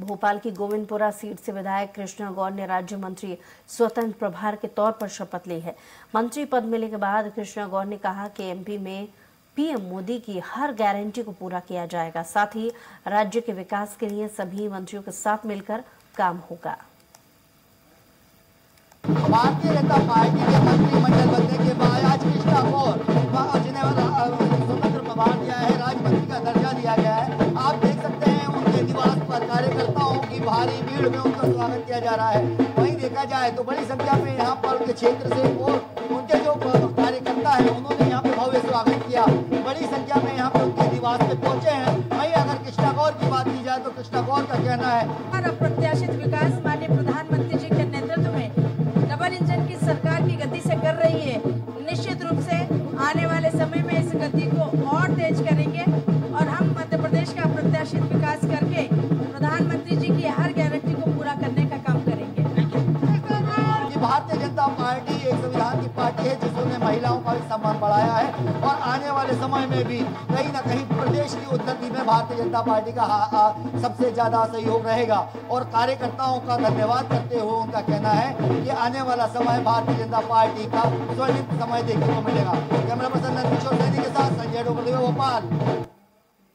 भोपाल की गोविंदपुरा सीट से विधायक कृष्णा गौर ने राज्य मंत्री स्वतंत्र प्रभार के तौर पर शपथ ली है। मंत्री पद मिलने के बाद कृष्णा गौर ने कहा कि एमपी में पीएम मोदी की हर गारंटी को पूरा किया जाएगा। साथ ही राज्य के विकास के लिए सभी मंत्रियों के साथ मिलकर काम होगा। भारतीय जनता पार्टी के मंत्रिमंडल बनने के बाद आज कृष्णा गौर जिन्हें स्वतंत्र प्रभार कार्यकर्ताओं की भारी भीड़ में उनका स्वागत किया जा रहा है। वहीं देखा जाए तो बड़ी संख्या में यहाँ पर उनके क्षेत्र से और उनके जो कार्यकर्ता है, उन्होंने यहाँ पे भव्य स्वागत किया। बड़ी संख्या में यहाँ पे उनके निवास पे पहुँचे हैं। वहीं अगर कृष्णा गौर की बात की जाए तो कृष्णा गौर का कहना है अप्रत्याशित विकास माननीय प्रधानमंत्री जी के नेतृत्व में डबल इंजन की सरकार की गति से कर रही है। निश्चित रूप से आने वाले समय में इस गति को और तेज करेंगे। की पार्टी है, जिसने महिलाओं का भी सम्मान बढ़ाया है। और आने वाले समय में भी कहीं ना कहीं प्रदेश की उन्नति में भारतीय जनता पार्टी का, हा- हा- सबसे ज़्यादा सहयोग रहेगा। और कार्यकर्ताओं का धन्यवाद करते हुए उनका कहना है कि आने वाला समय भारतीय जनता पार्टी का स्वर्णिम समय देखने को मिलेगा। कैमरा पर्सन नंद किशोर सैनी के साथ संजय डोबले भोपाल।